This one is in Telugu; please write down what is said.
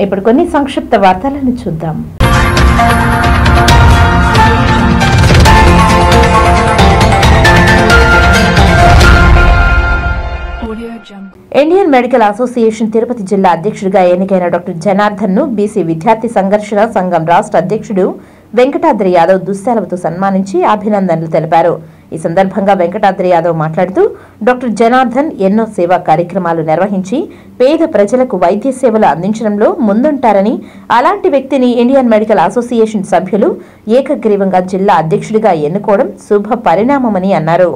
ఇప్పుడు కొన్ని సంక్షిప్త వార్తలను చూద్దాం. ఇండియన్ మెడికల్ అసోసియేషన్ తిరుపతి జిల్లా అధ్యక్షుడిగా ఎన్నికైన డాక్టర్ జనార్దన్ను బీసీ విద్యార్థి సంఘర్షణ సంఘం రాష్ట్ర అధ్యక్షుడు వెంకటాద్రి యాదవ్ దుశ్శాలతో సన్మానించి అభినందనలు తెలిపారు ఈ సందర్భంగా వెంకటాద్రి యాదవ్ మాట్లాడుతూ డాక్టర్ జనార్దన్ ఎన్నో సేవా కార్యక్రమాలు నిర్వహించి పేద ప్రజలకు వైద్య సేవలు అందించడంలో ముందుంటారని అలాంటి వ్యక్తిని ఇండియన్ మెడికల్ అసోసియేషన్ సభ్యులు ఏకగ్రీవంగా జిల్లా అధ్యక్షుడిగా ఎన్నుకోవడం శుభ పరిణామమని అన్నారు.